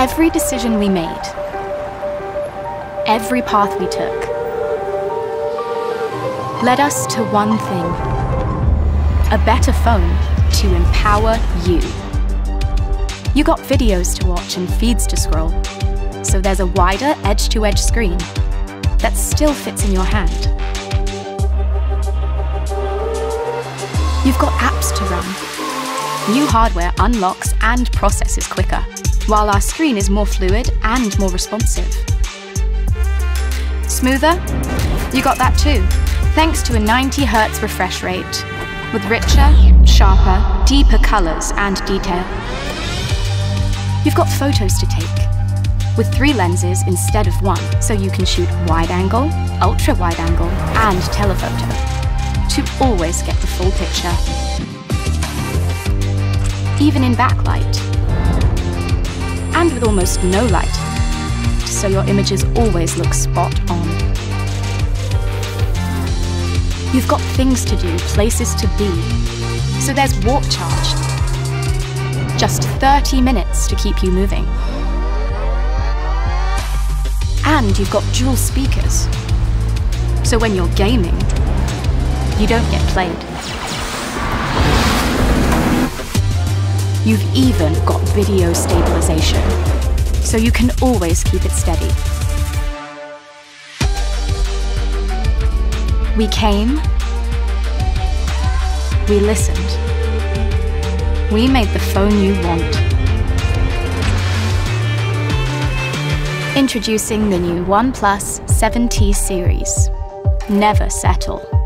Every decision we made, every path we took, led us to one thing a better phone to empower you. You got videos to watch and feeds to scroll, so there's a wider edge to edge screen that still fits in your hand. You've got apps to run. New hardware unlocks and processes quicker, while our screen is more fluid and more responsive. Smoother? You got that too, thanks to a 90 Hz refresh rate, with richer, sharper, deeper colours and detail. You've got photos to take, with three lenses instead of one, so you can shoot wide angle, ultra wide angle, and telephoto to always get the full picture. Even in backlight. With almost no light, so your images always look spot on. You've got things to do, places to be. So there's warp charge. Just 30 minutes to keep you moving. And you've got dual speakers. So when you're gaming, you don't get played. You've even got video stabilization, so you can always keep it steady. We came, we listened, we made the phone you want. Introducing the new OnePlus 7T series. Never settle.